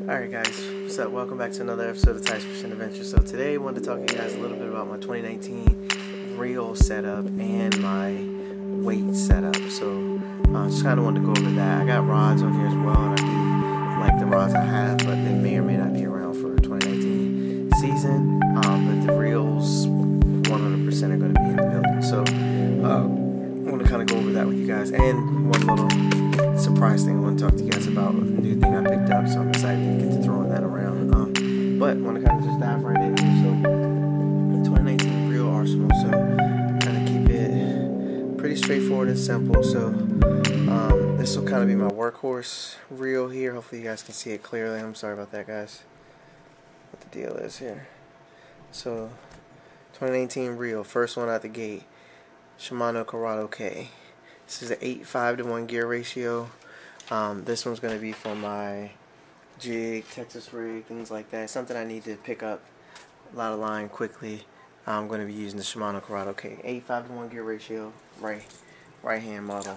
Alright guys, what's up? Welcome back to another episode of Ty's Fishing Adventure. So today I wanted to talk to you guys a little bit about my 2019 reel setup and my weight setup. So I uh, just kind of wanted to go over that. I got rods on here as well and I do like the rods I have, but they may or may not be around for 2019 season. Um, but the reels 100% are going to be in the building. So uh, I want to kind of go over that with you guys. And one little surprise thing I want to talk to you guys about, a new thing I picked up. So I'm excited to get to throwing that around. Um, but want to kind of just dive right in. So 2019 reel arsenal. So kind of keep it pretty straightforward and simple. So um, this will kind of be my workhorse reel here. Hopefully you guys can see it clearly. I'm sorry about that, guys. What the deal is here. So 2019 reel, first one out the gate. Shimano Curado K. This is an 8 5 to 1 gear ratio. Um, this one's going to be for my jig, Texas rig, things like that. Something I need to pick up a lot of line quickly. I'm going to be using the Shimano Curado K. 8 5 to 1 gear ratio, right, right hand model.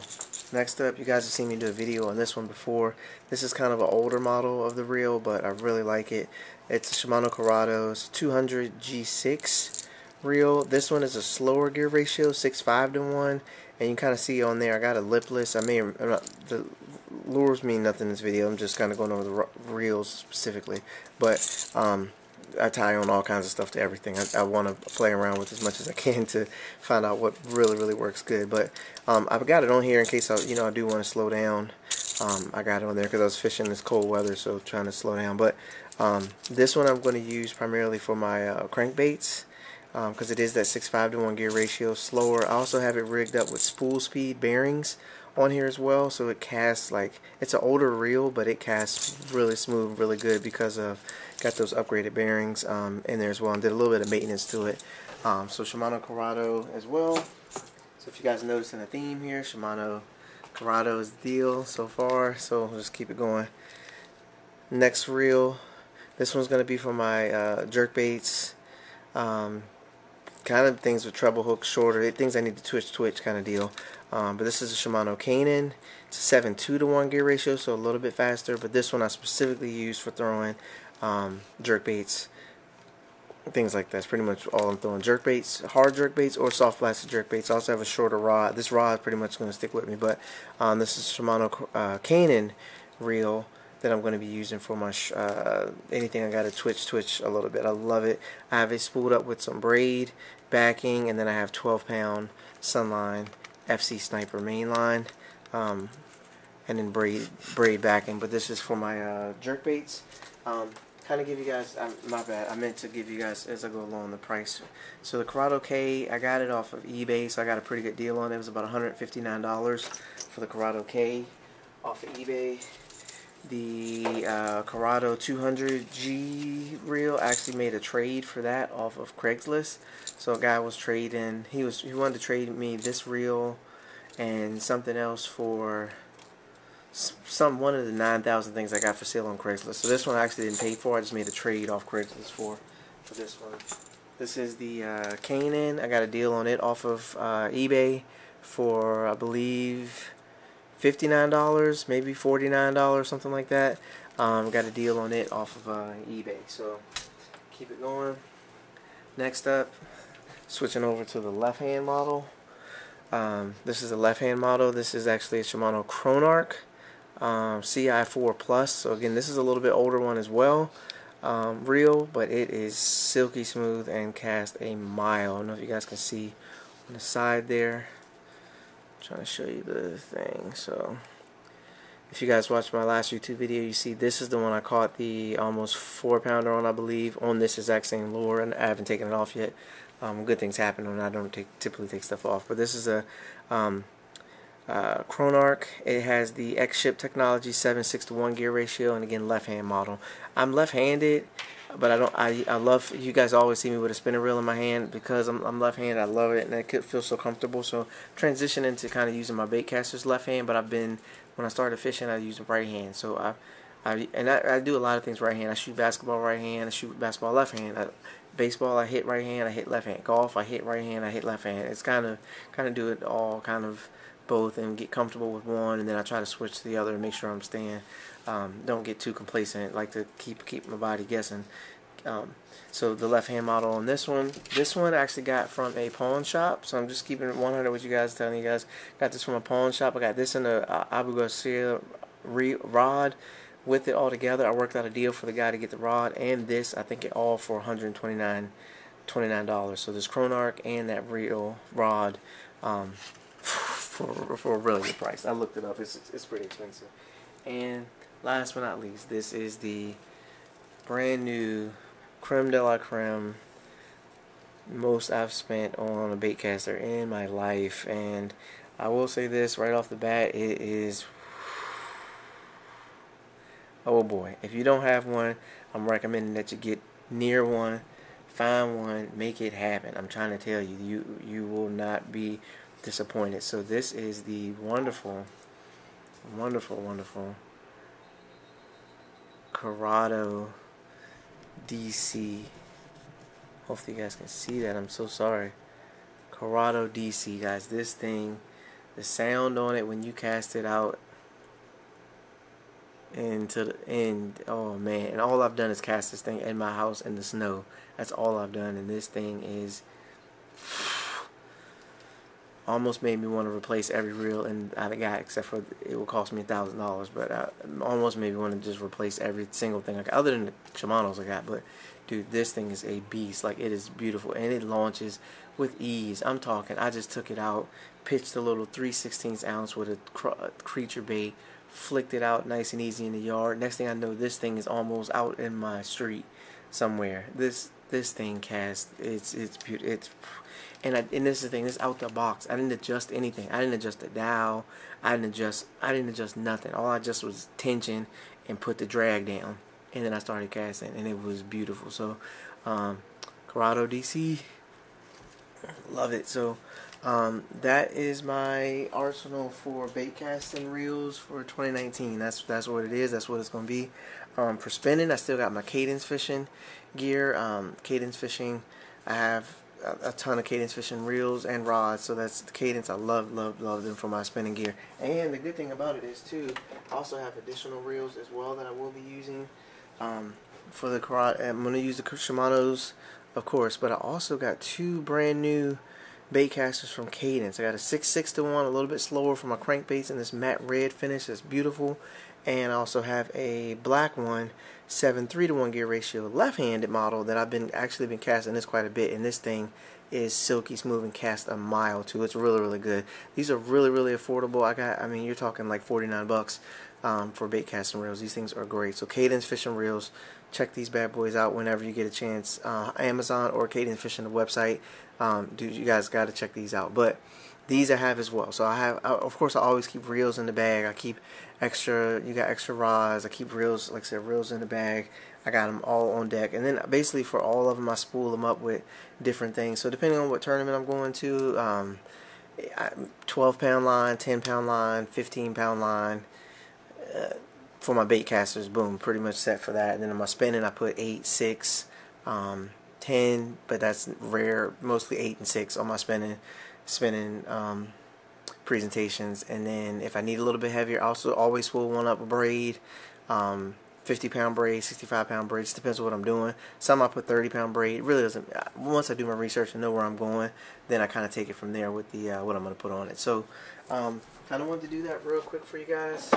Next up, you guys have seen me do a video on this one before. This is kind of an older model of the reel, but I really like it. It's a Shimano. It's 200 G6 reel. This one is a slower gear ratio, 6.5 to 1. And you kind of see on there, I got a lipless. I mean, the lures mean nothing in this video. I'm just kind of going over the reels specifically. But um, I tie on all kinds of stuff to everything. I, I want to play around with as much as I can to find out what really, really works good. But um, I've got it on here in case I, you know, I do want to slow down. Um, I got it on there because I was fishing this cold weather, so trying to slow down. But um, this one I'm going to use primarily for my uh, crankbaits because um, it is that 6.5 to 1 gear ratio slower. I also have it rigged up with spool speed bearings on here as well so it casts like it's an older reel but it casts really smooth really good because of got those upgraded bearings um, in there as well and did a little bit of maintenance to it. Um, so Shimano Curado as well. So if you guys notice in the theme here Shimano Curado is the deal so far so we'll just keep it going. Next reel this one's going to be for my uh, jerk baits um, kind of things with treble hooks, shorter, things I need to twitch twitch kind of deal. Um, but this is a Shimano Caenan. It's a 7 2 to 1 gear ratio, so a little bit faster. But this one I specifically use for throwing um, jerk baits, things like that. That's pretty much all I'm throwing. Jerk baits, hard jerk baits, or soft blasted jerk baits. I also have a shorter rod. This rod is pretty much going to stick with me, but um, this is Shimano uh, Caenan reel that I'm going to be using for my uh, anything. I got to twitch twitch a little bit. I love it. I have it spooled up with some braid backing and then I have 12 pound Sunline FC Sniper mainline um, and then braid braid backing. But this is for my uh, jerk baits. Um, kind of give you guys um, my bad. I meant to give you guys as I go along the price. So the Curado K I got it off of eBay so I got a pretty good deal on it. It was about $159 for the Curado K off of eBay the uh, Curado 200G reel actually made a trade for that off of Craigslist. So a guy was trading. He was he wanted to trade me this reel and something else for some one of the 9,000 things I got for sale on Craigslist. So this one I actually didn't pay for. I just made a trade off Craigslist for for this one. This is the uh, Caenan. I got a deal on it off of uh, eBay for I believe $59, maybe $49, something like that. Um, got a deal on it off of uh, eBay. So keep it going. Next up, switching over to the left-hand model. Um, this is a left-hand model. This is actually a Shimano Chronarch um, CI4 Plus. So again, this is a little bit older one as well. Um, reel, but it is silky smooth and cast a mile. I don't know if you guys can see on the side there trying to show you the thing so. If you guys watched my last YouTube video you see this is the one I caught the almost four pounder on I believe on this exact same lure and I haven't taken it off yet. Um, good things happen when I don't take, typically take stuff off but this is a um, uh, it has the X-Ship technology 7 6 to 1 gear ratio and again left hand model I'm left handed but I don't. I I love. You guys always see me with a spinner reel in my hand because I'm I'm left-handed. I love it, and it feels so comfortable. So transitioning to kind of using my bait casters left hand, but I've been when I started fishing, I use right hand. So I. I, and I, I do a lot of things right hand. I shoot basketball right hand. I shoot basketball left hand. I, baseball I hit right hand. I hit left hand. Golf I hit right hand. I hit left hand. It's kind of kind of do it all kind of both and get comfortable with one, and then I try to switch to the other and make sure I'm staying. Um, don't get too complacent. Like to keep keep my body guessing. Um, so the left hand model on this one, this one I actually got from a pawn shop. So I'm just keeping it 100 with you guys, telling you guys, got this from a pawn shop. I got this in the uh, Abu Garcia rod with it all together. I worked out a deal for the guy to get the rod and this. I think it all for 129 $29. So this Chronarch and that real rod um, for, for a really good price. I looked it up. It's, it's pretty expensive. And last but not least, this is the brand new creme de la creme most I've spent on a baitcaster in my life and I will say this right off the bat it is oh boy if you don't have one I'm recommending that you get near one find one make it happen I'm trying to tell you you you will not be disappointed so this is the wonderful wonderful wonderful Curado DC. Hopefully you guys can see that. I'm so sorry. Curado DC, guys. This thing, the sound on it when you cast it out into the end. Oh man! And all I've done is cast this thing in my house in the snow. That's all I've done, and this thing is almost made me want to replace every reel and I got except for it will cost me a thousand dollars but I almost made me want to just replace every single thing got other than the Shimano's I got but dude this thing is a beast like it is beautiful and it launches with ease I'm talking I just took it out pitched a little 3 16 ounce with a, a creature bait flicked it out nice and easy in the yard next thing I know this thing is almost out in my street somewhere this this thing cast it's it's beautiful it's and I, and this is the thing this out the box. I didn't adjust anything. I didn't adjust the dial. I didn't adjust I didn't adjust nothing. All I just was tension and put the drag down. And then I started casting and it was beautiful. So um Curado DC love it. So um, that is my arsenal for bait casting reels for 2019 that's that's what it is. That's what it's gonna be um, for spinning. I still got my cadence fishing gear. Um, cadence fishing I have a, ton of cadence fishing reels and rods so that's the cadence I love love love them for my spinning gear. And the good thing about it is too I also have additional reels as well that I will be using um, for the karate I'm going to use the Shimano's of course but I also got two brand new bait casters from Cadence. I got a 6.6 to 1 a little bit slower for my crankbaits and this matte red finish that's beautiful and I also have a black one 7 3 to 1 gear ratio left-handed model that I've been actually been casting this quite a bit and this thing is silky smooth and cast a mile too. It's really really good. These are really really affordable. I got I mean you're talking like 49 bucks um, for bait casting reels. These things are great. So Cadence fishing reels check these bad boys out whenever you get a chance uh, Amazon or Cadence fishing website. Um, dude you guys got to check these out. But these I have as well. So I have of course I always keep reels in the bag. I keep extra you got extra rods. I keep reels like I said reels in the bag. I got them all on deck. And then basically for all of them I spool them up with different things. So depending on what tournament I'm going to um, 12 pound line 10 pound line 15 pound line uh, for my bait casters boom pretty much set for that. And then in my spinning I put 8 6 um, 10 but that's rare mostly 8 and 6 on my spinning spinning um, presentations. And then if I need a little bit heavier I also always spool one up a braid um, 50 pound braid 65 pound braid just depends on what I'm doing. Some I put 30 pound braid it really doesn't once I do my research and know where I'm going then I kind of take it from there with the uh, what I'm going to put on it. So um, kind of wanted to do that real quick for you guys.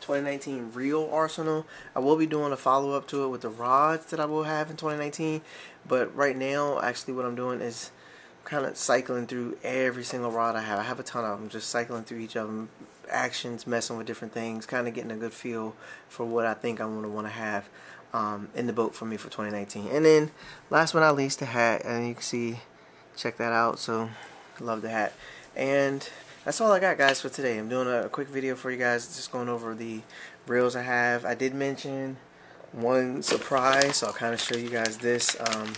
2019 real arsenal. I will be doing a follow-up to it with the rods that I will have in 2019 but right now actually what I'm doing is kind of cycling through every single rod I have. I have a ton of them, just cycling through each of them, actions, messing with different things, kind of getting a good feel for what I think I'm going to want to have um, in the boat for me for 2019. And then, last but not least, the hat. And you can see, check that out. So, love the hat. And that's all I got, guys, for today. I'm doing a quick video for you guys, just going over the reels I have. I did mention one surprise, so I'll kind of show you guys this. Um,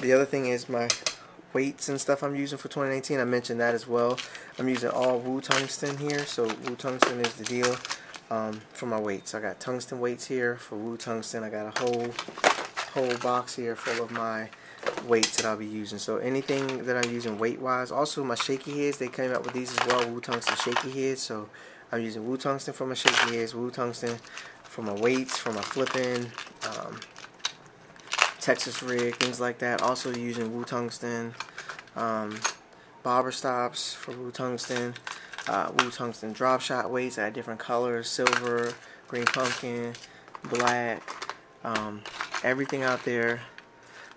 the other thing is my weights and stuff I'm using for 2019. I mentioned that as well. I'm using all Woo Tungsten here. So Woo Tungsten is the deal um, for my weights. I got tungsten weights here for Woo Tungsten. I got a whole whole box here full of my weights that I'll be using. So anything that I'm using weight wise. Also my shaky heads, they came out with these as well. Woo Tungsten shaky heads. So I'm using Woo Tungsten for my shaky heads, Woo Tungsten for my weights, for my flipping, um, Texas rig, things like that. Also using Woo Tungsten, um, bobber stops for Woo Tungsten, uh, Woo Tungsten drop shot weights at different colors, silver, green pumpkin, black, um, everything out there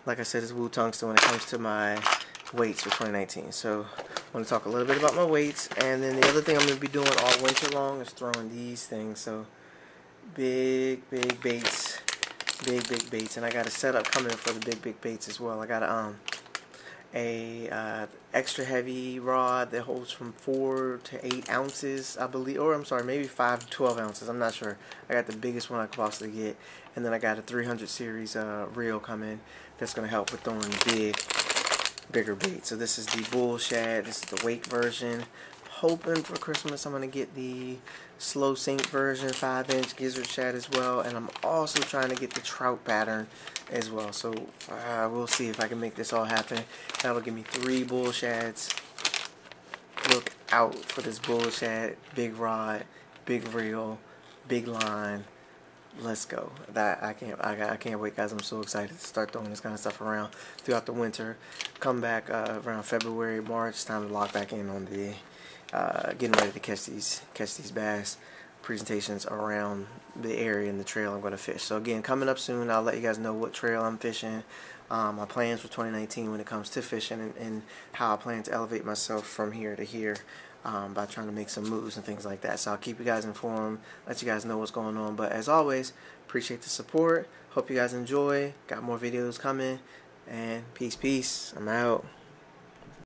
like I said, is Woo Tungsten when it comes to my weights for 2019. So I want to talk a little bit about my weights. And then the other thing I'm going to be doing all winter long is throwing these things. So big, big baits. Big, big baits. And I got a setup coming for the big, big baits as well. I got a, um, a uh, extra heavy rod that holds from 4 to 8 ounces, I believe. Or I'm sorry, maybe 5 to 12 ounces. I'm not sure. I got the biggest one I could possibly get. And then I got a 300 series uh, reel coming that's to help with throwing big, bigger bait. So this is the bull shad. This is the wake version. Hoping for Christmas I'm going to get the slow sink version, 5 inch gizzard shad as well. And I'm also trying to get the trout pattern as well. So uh, we'll see if I can make this all happen. That'll give me three bull shads. Look out for this bull shad. Big rod, big reel, big line let's go. That I can't I, I can't wait guys. I'm so excited to start throwing this kind of stuff around throughout the winter. Come back uh, around February, March. Time to lock back in on the uh, getting ready to catch these catch these bass presentations around the area and the trail I'm going to fish. So again, coming up soon, I'll let you guys know what trail I'm fishing, um, my plans for 2019 when it comes to fishing, and, and how I plan to elevate myself from here to here um, by trying to make some moves and things like that. So I'll keep you guys informed, let you guys know what's going on. But as always, appreciate the support. Hope you guys enjoy. Got more videos coming. And peace, peace. I'm out.